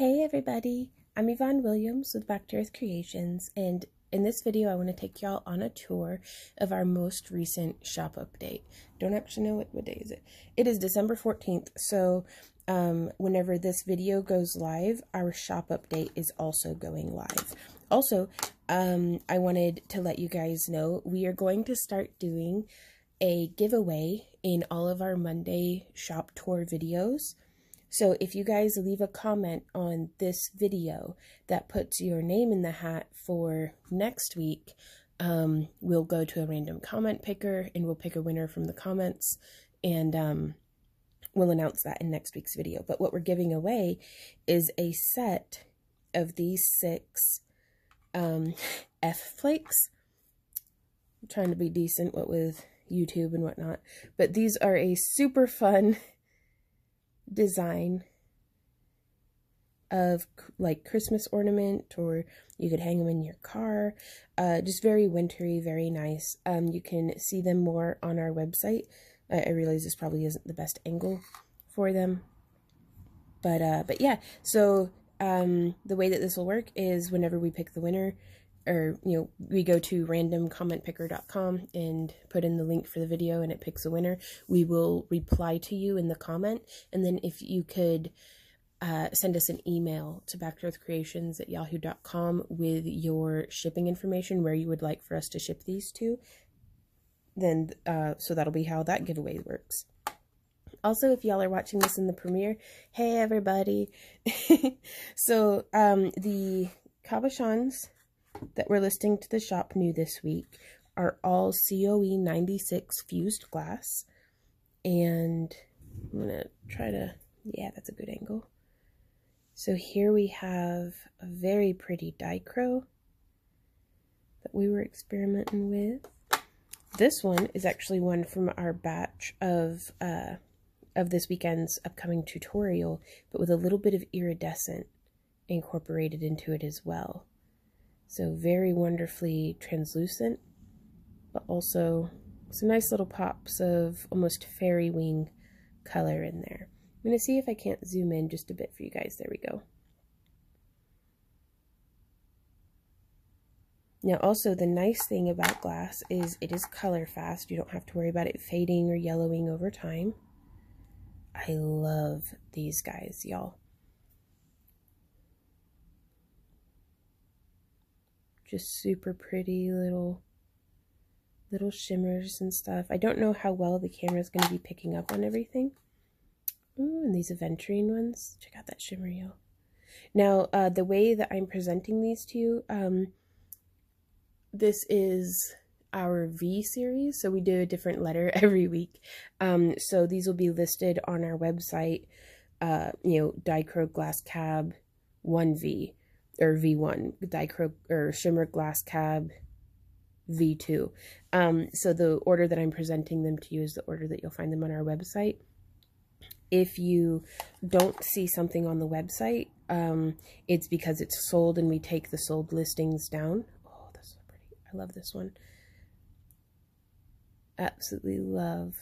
Hey everybody, I'm Yvonne Williams with Back to Earth Creations, and in this video I want to take y'all on a tour of our most recent shop update. Don't actually know what, what day is it. It is December 14th, so um, whenever this video goes live, our shop update is also going live. Also, um, I wanted to let you guys know we are going to start doing a giveaway in all of our Monday shop tour videos. So if you guys leave a comment on this video that puts your name in the hat for next week, um, we'll go to a random comment picker and we'll pick a winner from the comments and um, we'll announce that in next week's video. But what we're giving away is a set of these six um, F flakes. I'm trying to be decent, what with YouTube and whatnot. But these are a super fun design of like Christmas ornament or you could hang them in your car. Uh, just very wintry, very nice. Um, you can see them more on our website. I, I realize this probably isn't the best angle for them. But, uh, but yeah, so um, the way that this will work is whenever we pick the winner, or you know we go to randomcommentpicker.com and put in the link for the video and it picks a winner. We will reply to you in the comment. And then if you could uh, send us an email to backearthcreations at yahoo.com with your shipping information where you would like for us to ship these to then uh, so that'll be how that giveaway works. Also if y'all are watching this in the premiere hey everybody. So um the cabochons that we're listing to the shop new this week are all COE 96 fused glass. And I'm going to try to, yeah, that's a good angle. So here we have a very pretty dichro that we were experimenting with. This one is actually one from our batch of uh, of this weekend's upcoming tutorial, but with a little bit of iridescent incorporated into it as well. So very wonderfully translucent, but also some nice little pops of almost fairy wing color in there. I'm going to see if I can't zoom in just a bit for you guys. There we go. Now also the nice thing about glass is it is color fast. You don't have to worry about it fading or yellowing over time. I love these guys, y'all. Just super pretty little little shimmers and stuff. I don't know how well the camera is going to be picking up on everything. Ooh, and these aventurine ones. Check out that shimmer, y'all. Now, uh, the way that I'm presenting these to you, um, this is our V series, so we do a different letter every week. Um, so these will be listed on our website, uh, you know, Dichro Glass Cab 1V or V1 dichro or shimmer glass cab V2. Um, so the order that I'm presenting them to you is the order that you'll find them on our website. If you don't see something on the website, um, it's because it's sold and we take the sold listings down. Oh, that's so pretty. I love this one. Absolutely love.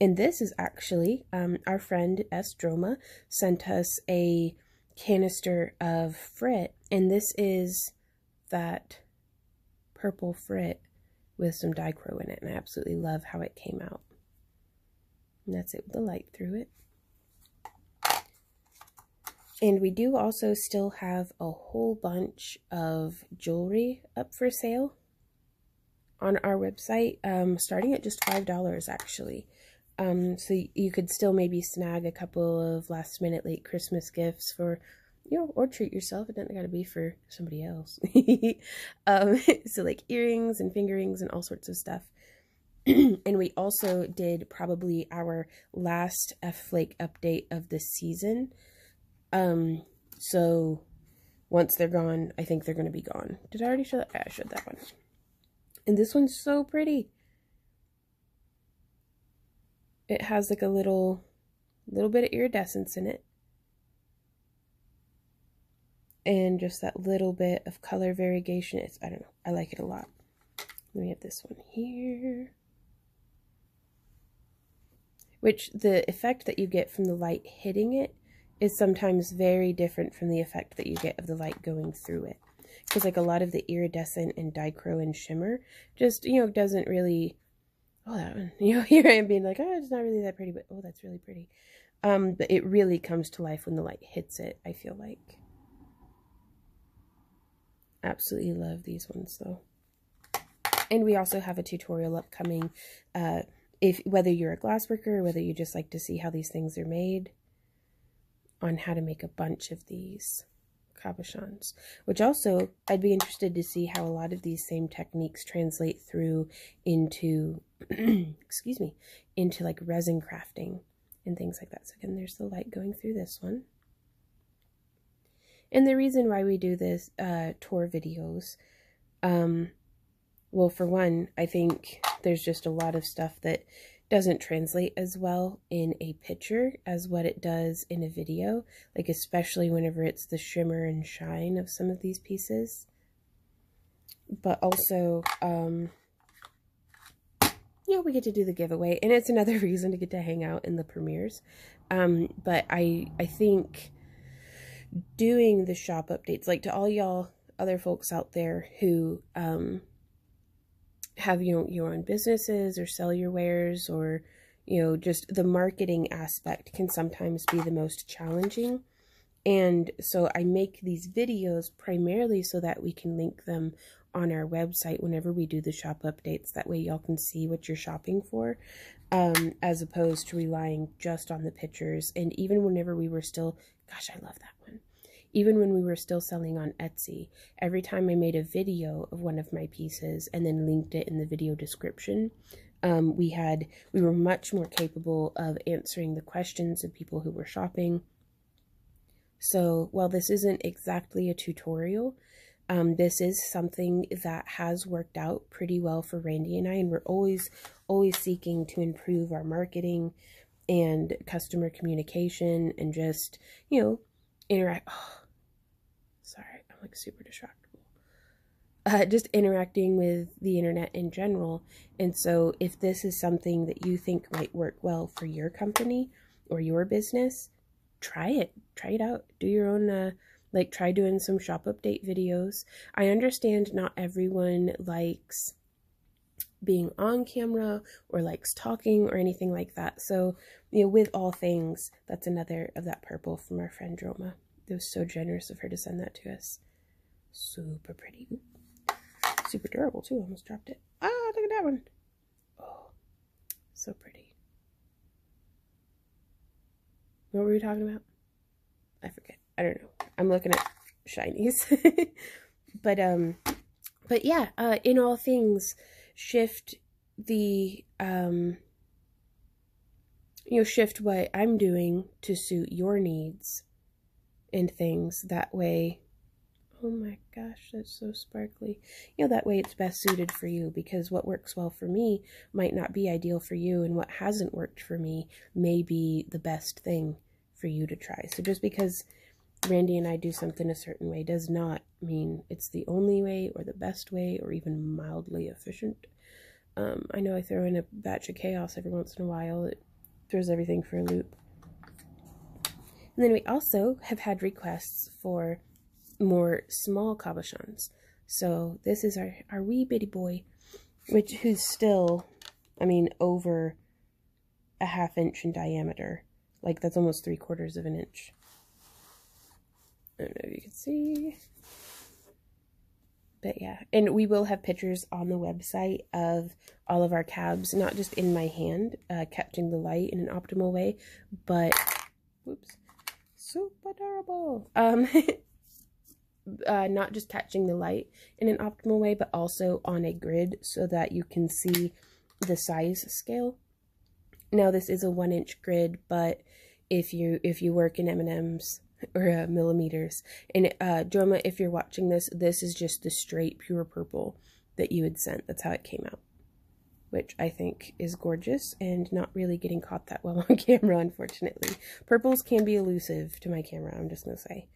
And this is actually um, our friend S. Droma sent us a canister of frit, and this is that purple frit with some dichro in it, and I absolutely love how it came out. And that's it with the light through it. And we do also still have a whole bunch of jewelry up for sale on our website, um, starting at just $5 actually. Um, so you could still maybe snag a couple of last minute late Christmas gifts for, you know, or treat yourself. It doesn't got to be for somebody else. um, so like earrings and fingerings and all sorts of stuff. and we also did probably our last F Flake update of the season. Um, so once they're gone, I think they're going to be gone. Did I already show that? I showed that one. And this one's so pretty it has like a little little bit of iridescence in it. And just that little bit of color variegation. It's i don't know i like it a lot. Then we have this one here. Which the effect that you get from the light hitting it is sometimes very different from the effect that you get of the light going through it. Because like a lot of the iridescent and dichro and shimmer just, you know, doesn't really, oh, that one, you know, here I am being like, oh, it's not really that pretty, but oh, that's really pretty. Um, but it really comes to life when the light hits it, I feel like. Absolutely love these ones though. And we also have a tutorial upcoming, uh, if whether you're a glassworker or whether you just like to see how these things are made, on how to make a bunch of these cabochons. Which also, I'd be interested to see how a lot of these same techniques translate through into, excuse me, into like resin crafting and things like that. So again, there's the light going through this one. And the reason why we do this uh, tour videos, um, well, for one, I think there's just a lot of stuff that doesn't translate as well in a picture as what it does in a video, like especially whenever it's the shimmer and shine of some of these pieces. But also, um, yeah, we get to do the giveaway, and it's another reason to get to hang out in the premieres. Um, but I, I think doing the shop updates, like to all y'all other folks out there who, um, have you know your own businesses or sell your wares or you know just the marketing aspect can sometimes be the most challenging and so I make these videos primarily so that we can link them on our website whenever we do the shop updates. That way y'all can see what you're shopping for um, as opposed to relying just on the pictures. And even whenever we were still, gosh, I love that one even when we were still selling on Etsy, every time I made a video of one of my pieces and then linked it in the video description, um, we had we were much more capable of answering the questions of people who were shopping. So while this isn't exactly a tutorial, um, this is something that has worked out pretty well for Randy and I, and we're always always seeking to improve our marketing and customer communication and just you know interact. Oh, like super distractible. Uh, just interacting with the internet in general. And so, if this is something that you think might work well for your company or your business, try it. Try it out. Do your own, uh, like, try doing some shop update videos. I understand not everyone likes being on camera or likes talking or anything like that. So, you know, with all things, that's another of that purple from our friend Droma. It was so generous of her to send that to us. Super pretty. Super durable too. I almost dropped it. Ah, look at that one. Oh, so pretty. What were we talking about? I forget. I don't know. I'm looking at shinies. but um but yeah, uh in all things shift the um you know shift what I'm doing to suit your needs and things that way Oh my gosh, that's so sparkly. You know, that way it's best suited for you because what works well for me might not be ideal for you, and what hasn't worked for me may be the best thing for you to try. So just because Randy and I do something a certain way does not mean it's the only way or the best way or even mildly efficient. Um, I know I throw in a batch of chaos every once in a while. It throws everything for a loop. And then we also have had requests for more small cabochons. So this is our, our wee bitty boy, which who's still, I mean, over a half inch in diameter. Like that's almost three quarters of an inch. I don't know if you can see. But yeah, and we will have pictures on the website of all of our cabs, not just in my hand, uh, catching the light in an optimal way, but, whoops, super durable. Um, uh, not just catching the light in an optimal way, but also on a grid so that you can see the size scale. Now this is a one inch grid, but if you if you work in M&Ms or uh, millimeters, and uh, Droma, if you're watching this, this is just the straight pure purple that you had sent. That's how it came out, which I think is gorgeous and not really getting caught that well on camera, unfortunately. Purples can be elusive to my camera, I'm just gonna say.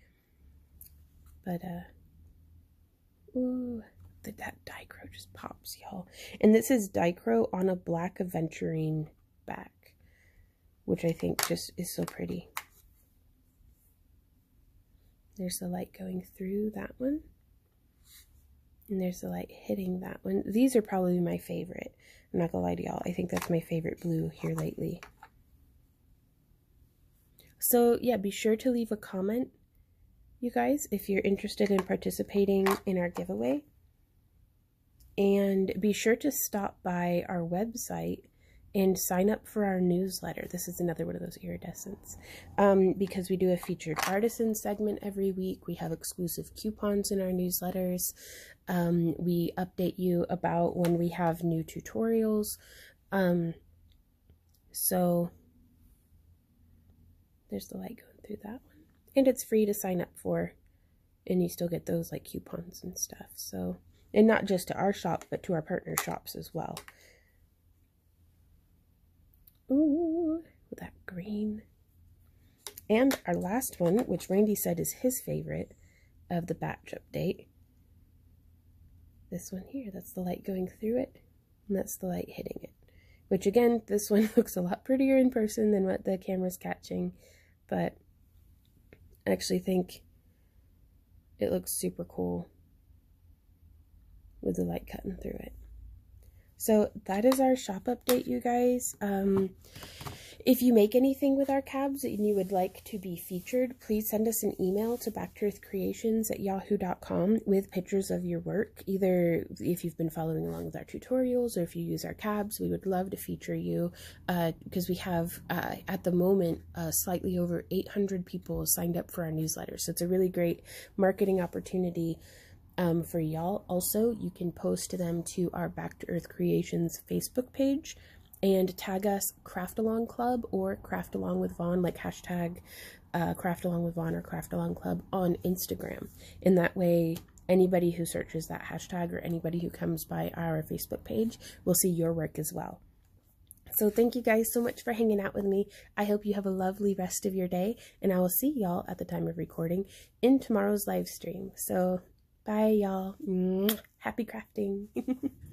But, uh, ooh, the, that dichro just pops, y'all. And this is dichro on a black aventurine back, which I think just is so pretty. There's the light going through that one. And there's the light hitting that one. These are probably my favorite. I'm not gonna lie to y'all. I think that's my favorite blue here lately. So yeah, be sure to leave a comment, you guys, if you're interested in participating in our giveaway. And be sure to stop by our website and sign up for our newsletter. This is another one of those iridescents. Um, because we do a featured artisan segment every week. We have exclusive coupons in our newsletters. Um, we update you about when we have new tutorials. Um, so there's the light going through that one. And it's free to sign up for. And you still get those like coupons and stuff. So, and not just to our shop, but to our partner shops as well. Ooh, that green. And our last one, which Randy said is his favorite of the batch update. This one here, that's the light going through it, and that's the light hitting it. Which again, this one looks a lot prettier in person than what the camera's catching, but I actually think it looks super cool with the light cutting through it. So that is our shop update, you guys. Um, if you make anything with our cabs and you would like to be featured, please send us an email to backtoearthcreations at yahoo.com with pictures of your work. Either if you've been following along with our tutorials or if you use our cabs, we would love to feature you because uh, we have, uh, at the moment, uh, slightly over 800 people signed up for our newsletter. So it's a really great marketing opportunity um, for y'all. Also, you can post them to our Back to Earth Creations Facebook page and tag us Craft Along Club or Craft Along with Yvonne, like hashtag uh, Craft Along with Yvonne or Craft Along Club on Instagram. In that way, anybody who searches that hashtag or anybody who comes by our Facebook page will see your work as well. So thank you guys so much for hanging out with me. I hope you have a lovely rest of your day, and I will see y'all at the time of recording in tomorrow's live stream. So Bye, y'all. Happy crafting.